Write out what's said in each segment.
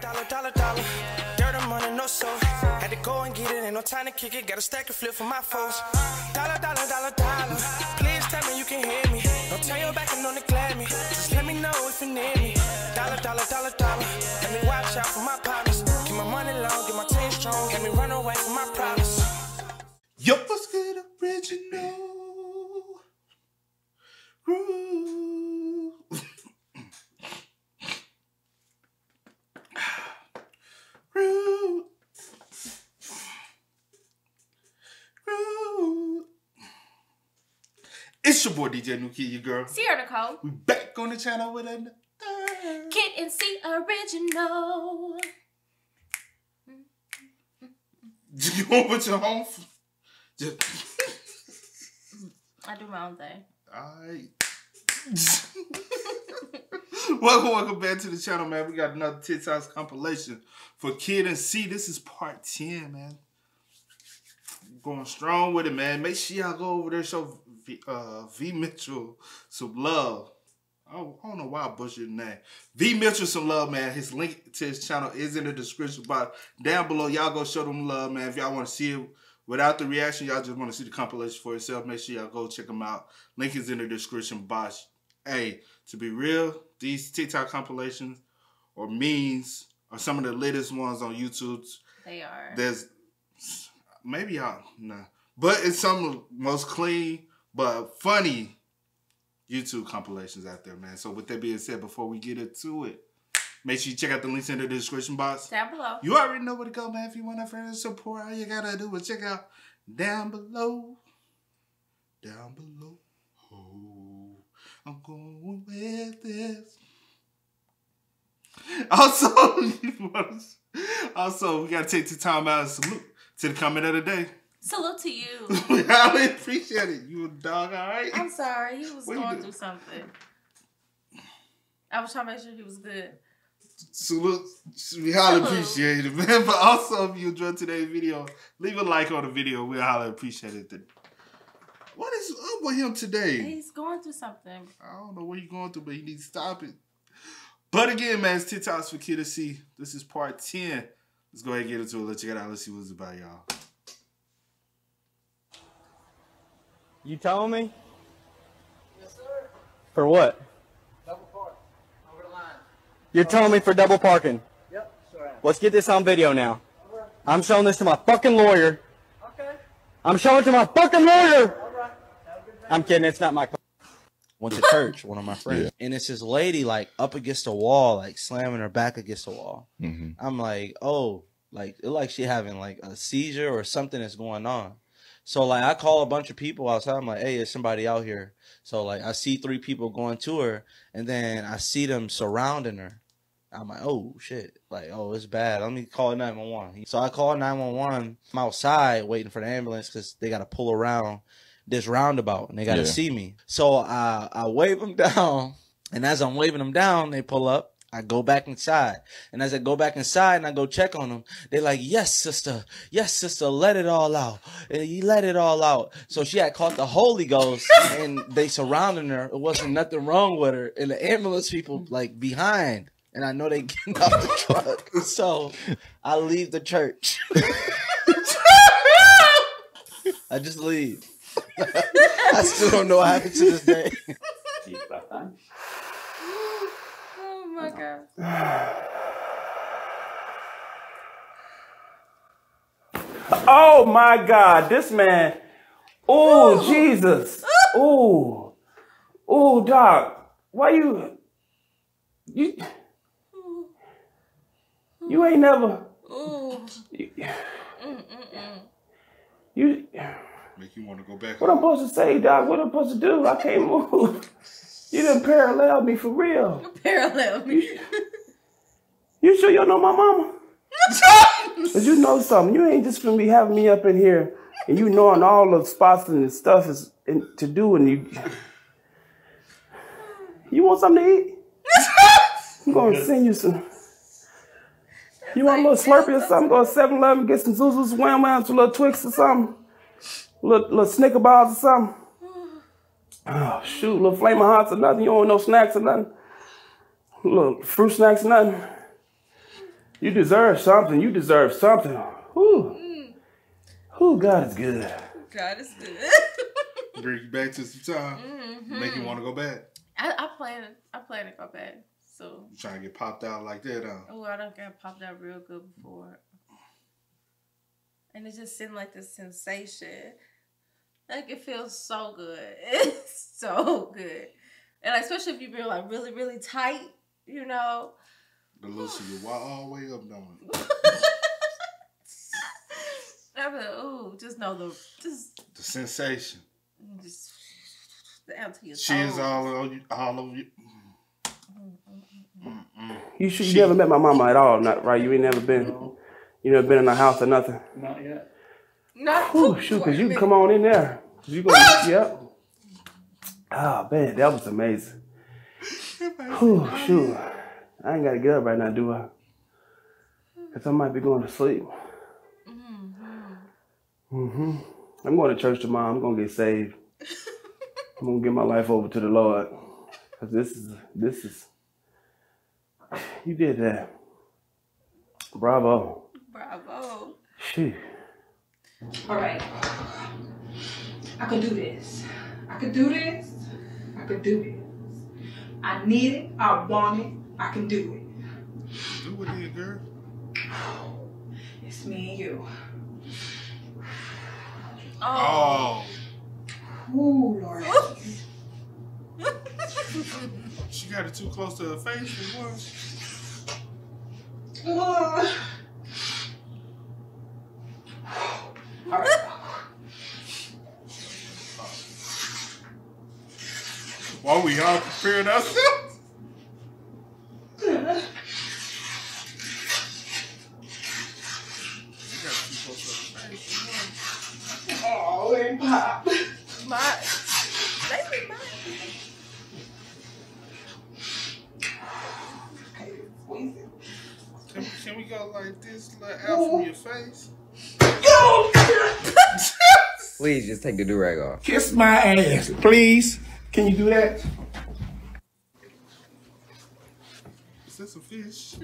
Dollar, dollar, dollar. Dirt and money, no soul. Had to go and get it, ain't no time to kick it. Got a stack to flip for my foes. Dollar, dollar, dollar, dollar. Please tell me you can hear me. Don't turn your back and don't me. Just let me know if you need me. Dollar, dollar, dollar, dollar. Let me watch out for my partners. Keep my money long, get my team strong. Let me run away from my problems. Yo, what's good, original? Groove. It's your boy DJ New Kidd, your girl. Ciara Nicole. We back on the channel with another. Kidd and Cee original. You want to put your home? Just. I do my own thing. Alright. welcome, welcome back to the channel, man. We got another House compilation for Kidd and Cee. This is part 10, man. Going strong with it, man. Make sure y'all go over there show V, uh, v Mitchell some love. I don't, know why I butchered the name. V Mitchell some love, man. His link to his channel is in the description box down below. Y'all go show them love, man. If y'all want to see it without the reaction, y'all just want to see the compilation for yourself. Make sure y'all go check them out. Link is in the description box. Hey, to be real, these TikTok compilations or memes are some of the latest ones on YouTube. They are. There's maybe y'all nah, but it's some of the most clean but funny YouTube compilations out there, man. So with that being said, before we get into it, make sure you check out the links in the description box. Down below. You already know where to go, man. If you want to further support, all you gotta do is check out down below. Down below. I'm going with this. Also, also, we gotta take the time out and salute to the comment of the day. Salute to you. we highly appreciate it. You a dog, all right? I'm sorry. He was What going through something. I was trying to make sure he was good. Salute. We highly Salute. appreciate it, man. But also, if you enjoyed today's video, leave a like on the video. We highly appreciate it. What is up with him today? He's going through something. I don't know what he's going through, but he needs to stop it. But again, man, it's TikToks for Kidd and Cee. This is part 10. Let's go ahead and get into it. Let's check it out. Let's see what it's about, y'all. You telling me? Yes, sir. For what? Double park. Over the line. You're telling me for double parking. Yep, sure. Let's get this on video now. I'm showing this to my fucking lawyer. Okay. I'm showing it to my fucking lawyer. All right. Have a good day. I'm kidding. It's not my car. went to church, one of my friends, and it's this lady like up against the wall, like slamming her back against the wall. Mm-hmm. I'm like, oh, like it like she having like a seizure or something that's going on. So like I call a bunch of people outside. I'm like, hey, is somebody out here. So like I see three people going to her, and then I see them surrounding her. I'm like, oh shit, like oh it's bad. Let me call 911. So I call 911. I'm outside waiting for the ambulance because they got to pull around this roundabout and they got to Yeah. see me. So I I wave them down, and as I'm waving them down, they pull up. I go back inside, and as I go back inside and I go check on them, they're like, "Yes, sister, yes, sister, let it all out. And You let it all out." So she had caught the Holy Ghost, and they surrounding her. It wasn't nothing wrong with her, and the ambulance people like behind, and I know they getting off the truck. So I leave the church. I just leave. I still don't know what happened to this day. Oh my god. Oh my God, this man. Oh Jesus. Oh. Oh doc. Why you you you ain't never Ooh. you, Mm-mm-mm. you Make you want to go back. what I'm supposed to say, doc? What I'm supposed to do? I can't move. You done parallel me for real. You parallel me. You sure you don't know my mama? Cause you know something. You ain't just gonna be having me up in here and you knowing all the spots and the stuff is in, to do and you You want something to eat? I'm gonna send you some. You want a little Slurpee or something? Go to 7 Eleven, get some Zuzus, Wham Wham, some little Twix or something. Little, little Snicker bars or something. Oh, shoot, little Flaming Hots or nothing. You don't want no snacks or nothing. Little fruit snacks or nothing. You deserve something. You deserve something. Whew. Whew, God is good. God is good. Bring you back to some time. Mm-hmm. Make you want to go back. I, I plan I plan to go back. So You trying to get popped out like that, huh? oh I don't got popped out real good before. And it just seemed like the sensation. Like it feels so good. It's so good. And like, especially if you've been like really, really tight, you know. The Lucy, you walk all the way up, don't it? I'm like, ooh, just know the just The sensation. just down to your Shins toes. all over you. All over you. You should you never met my mama at all, not right? You ain't never been you never been in a house or nothing. Not yet. Not Whew, shoot, cause you come on in there. You go yep. Oh man, that was amazing. Whew, shoot. I ain't gotta get up right now, do I? Cause I might be going to sleep. hmm I'm going to church tomorrow. I'm gonna get saved. I'm gonna give my life over to the Lord. Cause this is this is you did that. Bravo. Bravo. Shoot. All right. I could do this. I could do this. I could do this. I need it. I want it. I can do it. Do it then, girl. It's me and you. Oh. Ooh, Lord. She got it too close to her face for one. Ugh. All right. While we all preparing ourselves. She got it too close to her face for Oh, and pop. My maybe mine. Okay, squeeze it. one. Can, can we go like this, little out from your face? Please just take the do rag off. Kiss my ass, please. Can you do that? Is that some fish?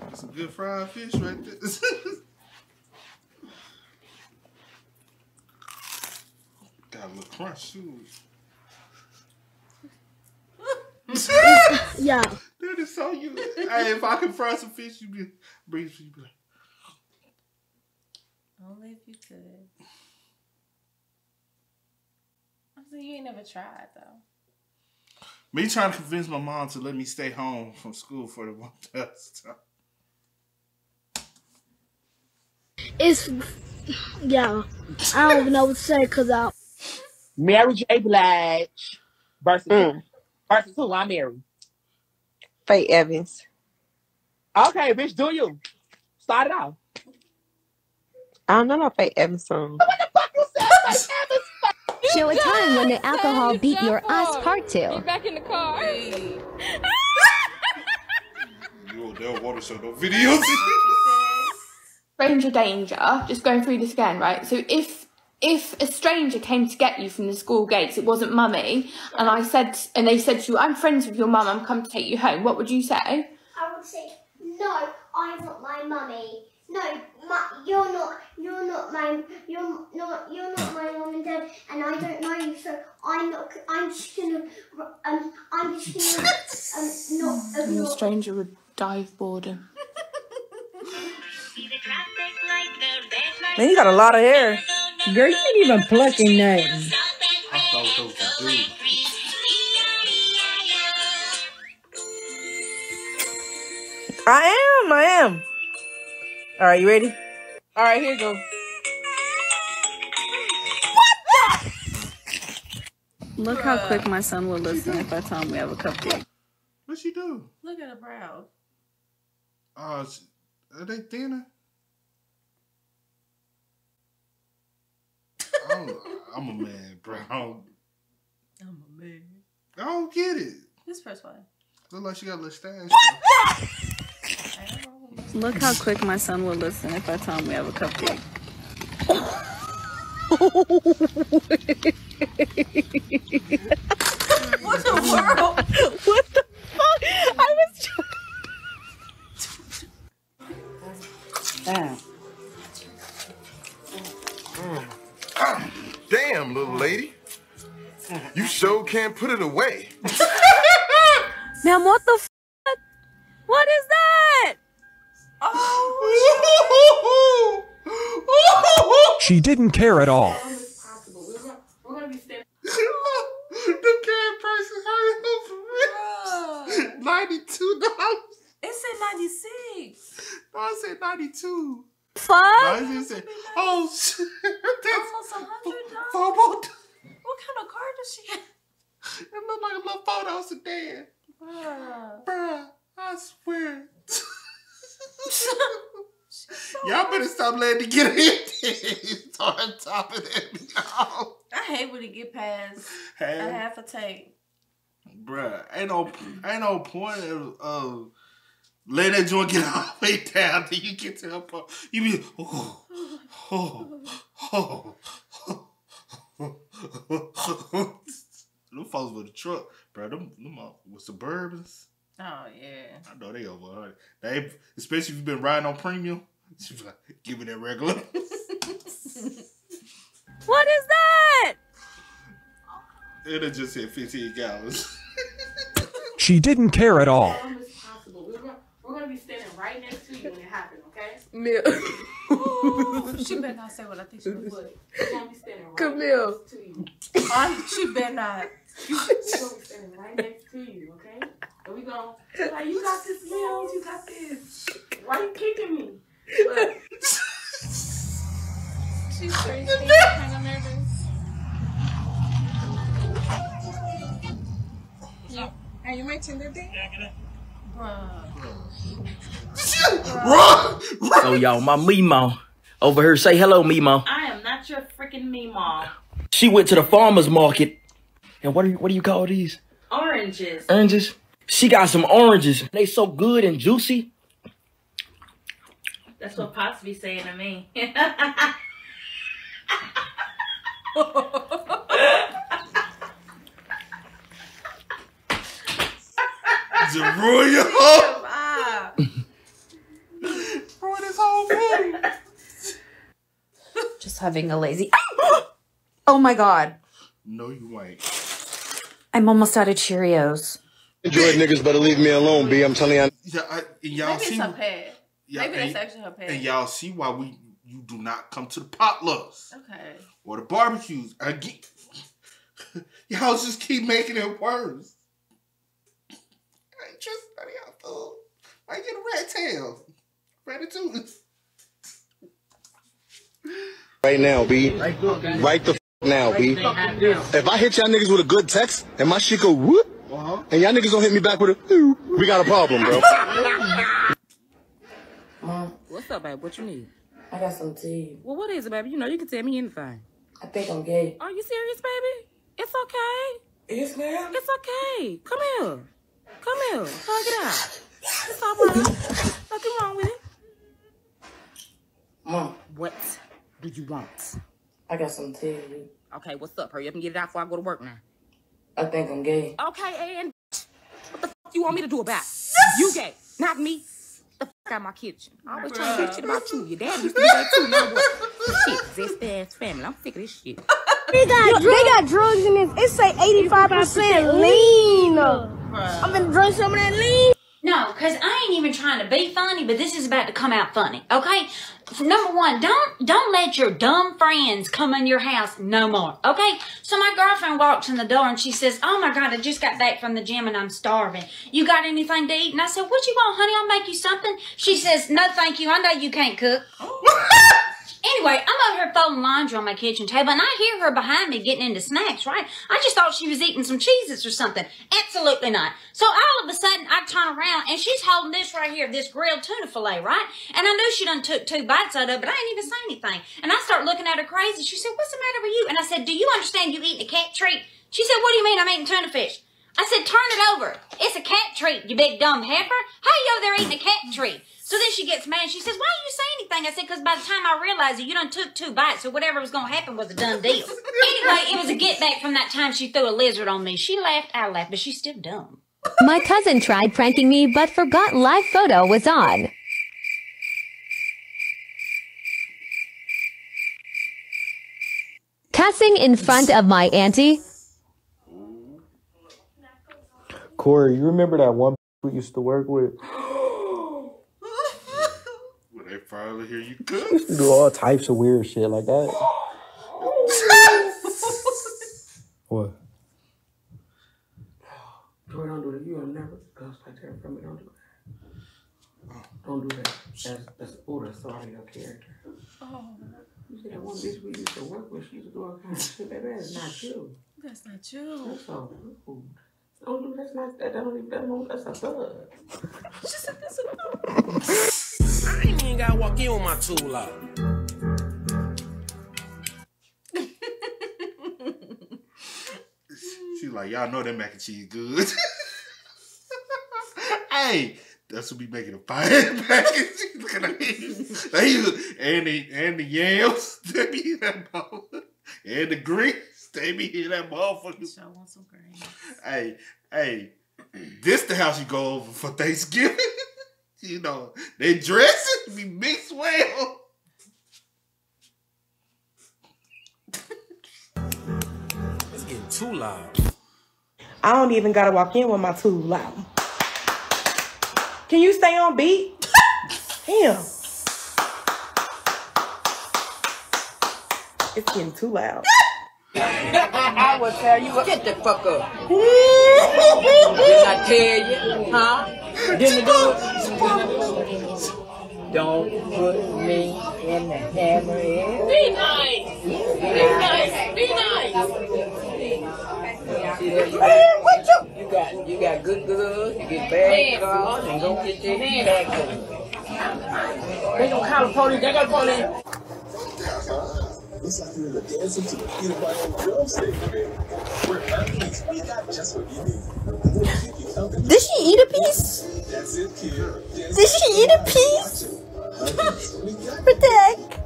That's some good fried fish right there. Got a little crunch too. Yeah. That is so you. hey, if I could fry some fish, you'd be bring you be like, Only if you could. I said you ain't never tried though. Me trying to convince my mom to let me stay home from school for the one test. It's yeah. I don't even know what to say because I Mary J. Blige versus mm. versus who? I'm Mary. Faith Evans. Okay, bitch, do you? Start it off. I don't know no Faith Evans song. Show a time when the alcohol beat your ass part two. back in the car. Yo, they'll want no videos. Stranger danger. Just going through this again, right? So if if a stranger came to get you from the school gates, it wasn't mummy, and I said, and they said to you, "I'm friends with your mum. I'm come to take you home." What would you say? I would say, no, I'm not my mummy. No, my, you're not. You're not my. You're not. You're not my mum and dad, and I don't know you. So I'm not. I'm just gonna. Um, I'm just gonna. Um, not And the stranger would die of boredom. Man, you got a lot of hair. Girl, you ain't even plucking nothing. I thought those were dudes. I am, I am. All right, you ready? All right, here you go. Look how quick my son will listen if I tell him we have a cupcake. What she do? Look at her brows. Oh, she- are they thinner? I'm, I'm a man, bro. I'm a man. I don't get it. This first one. Look like she got a little stash. Look how quick my son will listen if I tell him we have a cupcake. what the world? what the fuck? I was. Damn. Damn, little lady. You sure can't put it away. Ma'am, what the f? What is that? She didn't care at all. We're gonna be the cat prices hurry up for real. Ninety-two dollars. It said 96. No, I said ninety-two. Fuck. No, it just said, oh shit. Almost a hundred Four dollars. What kind of car does she have? It looked like a little photo sedan. Bruh. Bruh, I swear. Y'all better stop letting it get in. Start topping it. No. I hate when it get past Hey. a half a tank. Bruh, ain't no ain't no point of, of letting that joint get all the way down till you get to that part. You be oh oh oh. oh. oh, oh, oh. them folks with the truck, bro. Them, them with Suburbans. Oh yeah. I know they over 100. They, especially if you've been riding on premium. you like, Give me that regular. What is that? It'll just hit 15 gallons. She didn't care at all. We're gonna, we're gonna be standing right next to you when it happens, okay? Ooh, she better not say what I think she would. Look, we're gonna be standing right Camille. next to you. I, she better not. We're gonna be standing right next to you, okay? And we gonna like, you got this, Mills, you got this. Why you kicking me? Look. She's crazy. kind of nervous. You, are you my making the thing? Run! So y'all, my Mimo over here. Say hello, Mimo. I am not your freaking Meemaw. She went to the farmer's market. And what do you what do you call these? Oranges. Oranges. She got some oranges. They so good and juicy. That's what Pops be saying to me. Zeruya! Ah. Ruin this whole movie. Just having a lazy. Oh my god. No, you ain't. I'm almost out of Cheerios. Enjoy niggas better leave me alone, B. I'm telling you. Yeah, I, and y'all Maybe see, it's her pad. Yeah, Maybe and- that's actually her pad. and y'all see why we you do not come to the potlucks Okay. or the barbecues. Again, y'all just keep making it worse. I ain't trust none of y'all food. I get a rat tail, ratatouille. Right now, B. Right the f- now, B. If I hit y'all niggas with a good text and my shit go whoop, and y'all niggas don't hit me back with a ooh, we got a problem, bro. Mom, um, what's up, babe? What you need? I got some tea. Well, what is it, baby? You know, you can tell me anything. I think I'm gay. Are you serious, baby? It's okay. Yes, ma'am. It's okay. Come here. Come here. Hug it out. It's all right. Nothing wrong with it. Mom, What do you want? I got some tea. Okay, what's up? Hurry up and get it out before I go to work now. I think I'm gay. Okay, and what the fuck you want me to do about it? You gay, not me. The fuck out my kitchen. I always trying to get shit about you. Your dad used to be that too. Now what? Shit, zesty ass family. I'm sick of this shit. They got, they got drugs in this. It say 85% lean. I'm gonna drink some of that lean. No, because I ain't even trying to be funny, but this is about to come out funny, okay? Number one, don't don't let your dumb friends come in your house no more, okay? So my girlfriend walks in the door and she says, Oh my god, I just got back from the gym and I'm starving. You got anything to eat? And I said, What you want, honey? I'll make you something. She says, No, thank you. I know you can't cook. Anyway, I'm over here folding laundry on my kitchen table, and I hear her behind me getting into snacks, right? I just thought she was eating some Cheez-Its or something. Absolutely not. So all of a sudden, I turn around, and she's holding this right here, this grilled tuna fillet, right? And I knew she done took two bites out of it, but I ain't even say anything. And I start looking at her crazy. She said, what's the matter with you? And I said, do you understand you eating a cat treat? She said, what do you mean I'm eating tuna fish? I said, turn it over. It's a cat treat, you big dumb heifer. How you over there eating a cat treat? So then she gets mad. She says, "Why don't you say anything?" I said, "Because by the time I realized it, you done took two bites, so whatever was gonna happen was a done deal." anyway, it was a get back from that time she threw a lizard on me. She laughed, I laughed, but she's still dumb. My cousin tried pranking me, but forgot live photo was on. Cussing in front of my auntie. Corey, you remember that one we used to work with? When they finally hear you We used to do all types of weird shit like that. What? Corey, don't do that. You will never cuss like that from me. Don't do that. Don't do that. That's, that's, oh, that's so out of your character. Oh, You see that one bitch we used to work with, she used to do all kinds of shit. Baby, that's not you. that's not you. That's so rude. Don't do that's not that. That don't even that don't, that's a thug. She said this I ain't even gotta walk in with my tool out. She's like, y'all know that mac and cheese good. hey, that's what be making a fire mac and cheese. Look at that. They use- and the and the yams, they be in that bowl. And the greens, they be in that motherfucker. I want some green. Hey, hey, this the house you go over for Thanksgiving. you know, they dress it be mixed well. It's getting too loud. I don't even gotta walk in with my too loud. Can you stay on beat? Damn. It's getting too loud. I will tell you what. Get the fuck up. Didn't I tell you? Huh? Didn't I do it? Don't put me in the hammerhead. Be nice. Be nice. Be nice. See there you got, you got you got good goods, you get bad Man. and don't get your bad goods. They gonna call the police. They got police. Looks like you're in the dancing to the beat of my own drum stage, baby. We're athletes. We got just what you need. We'll keep you company. Did she eat a piece? That's it, kid. Did she eat a piece? Protect.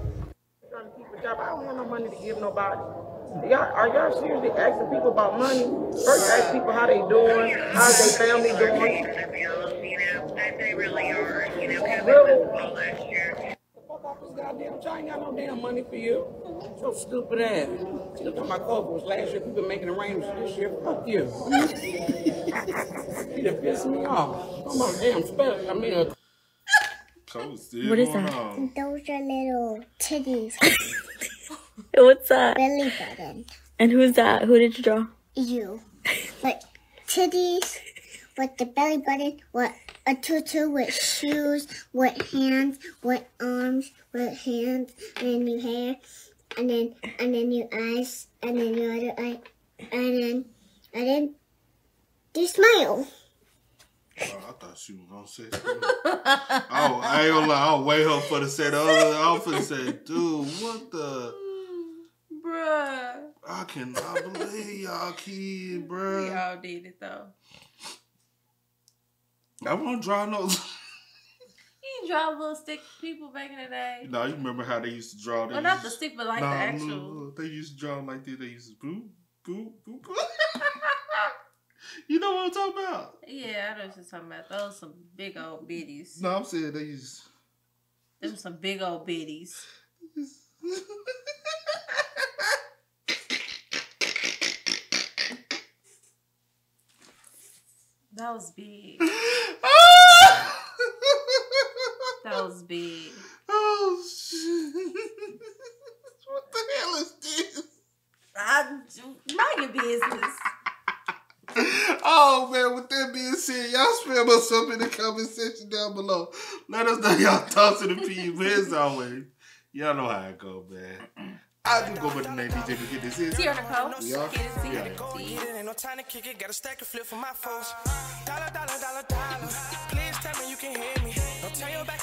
Trying to keep a job. I don't have no money to give nobody. Y'all, are y'all seriously asking people about money? First ask people how they doing, how's their family doing. They really are. You know, kind of Really? like football last year. Goddamn, I ain't got no damn money for you. So stupid ass. Still talking about COVID was last year. People making arrangements this year. Fuck you. you done pissed me off. I'm on damn spell. I mean, uh, Cold What is that? on. Those are little titties. What's that? Belly button. And who's that? Who did you draw? You. Like titties with the belly button, with a tutu with shoes, with hands, with arms, with hands, and then your hair, and then and then your eyes, and then your other eye, and then and then you smile. Oh, I thought she was gonna say something. oh, I ain't gonna lie. I'll wait her for the other. I was finna say, dude, what the? Bruh. I cannot believe y'all kid, We bruh. all did it though. I won't draw no. You didn't draw little stick people back in the day. no, you remember how they used to draw? They Well, not the stick, but like Nah, the actual. They used to draw like this. They used to boop, boop, boop. boop. You know what I'm talking about? Yeah, I know what you're talking about. Those some big old biddies. No, I'm saying they used. Them some big old biddies. That was big. that was big. Oh shit! what the hell is this? I, mind your business. Oh man, with that being said, y'all spam us up in the comment section down below. Let us know y'all thoughts of the piece. But as always, y'all know how it go, man. I do go by the name DJ to get this in. Ciara Nicole. We are. Get We are. Ain't no time to kick it, got a stack of flip for my folks. Dollar, dollar, dollar, dollar. Please tell me you can hear me. Don't turn your back